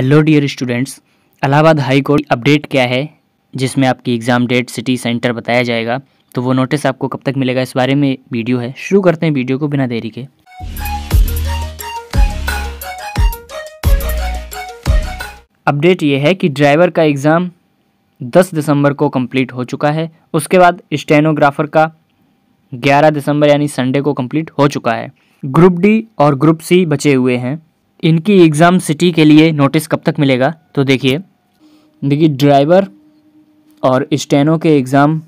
Hello dear students Allahabad high court update क्या है, जिसमें आपकी एग्ज़ाम डेट सिटी सेंटर बताया जाएगा? तो वो नोटिस आपको कब तक मिलेगा? इस बारे में वीडियो है। शुरू करते हैं वीडियो को बिना देरी के। अपडेट ये है कि ड्राइवर का एग्ज़ाम 10 दिसंबर को कंप्लीट हो चुका है। उसके बाद स्टेनोग्राफर का 11 दिसंबर यानी संडे को कंप्लीट हो चुका है। ग्रुप डी और ग्रुप सी बचे हुए हैं। इनकी एग्ज़ाम सिटी के लिए नोटिस कब तक मिलेगा? तो देखिए देखिए, ड्राइवर और स्टेनो के एग्ज़ाम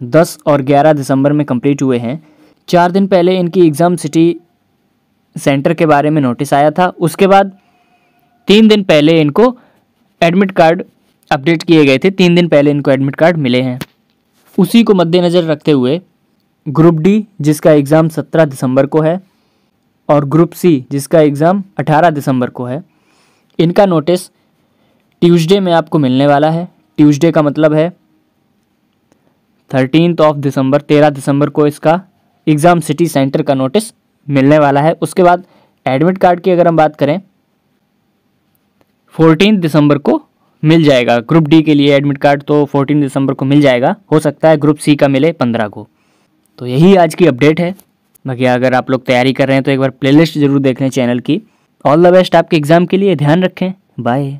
10 और 11 दिसंबर में कंप्लीट हुए हैं। चार दिन पहले इनकी एग्ज़ाम सिटी सेंटर के बारे में नोटिस आया था। उसके बाद तीन दिन पहले इनको एडमिट कार्ड अपडेट किए गए थे। तीन दिन पहले इनको एडमिट कार्ड मिले हैं। उसी को मद्देनज़र रखते हुए ग्रुप डी, जिसका एग्ज़ाम 17 दिसंबर को है और ग्रुप सी, जिसका एग्ज़ाम 18 दिसंबर को है, इनका नोटिस ट्यूसडे में आपको मिलने वाला है। ट्यूसडे का मतलब है थर्टीन ऑफ़ दिसंबर तेरह दिसंबर को इसका एग्ज़ाम सिटी सेंटर का नोटिस मिलने वाला है। उसके बाद एडमिट कार्ड की अगर हम बात करें फोर्टीन दिसंबर को मिल जाएगा। ग्रुप डी के लिए एडमिट कार्ड तो फोर्टीन दिसंबर को मिल जाएगा। हो सकता है ग्रुप सी का मिले पंद्रह को। तो यही आज की अपडेट है। बाकी अगर आप लोग तैयारी कर रहे हैं तो एक बार प्लेलिस्ट ज़रूर देख लें चैनल की। ऑल द बेस्ट आपके एग्ज़ाम के लिए, ध्यान रखें। बाय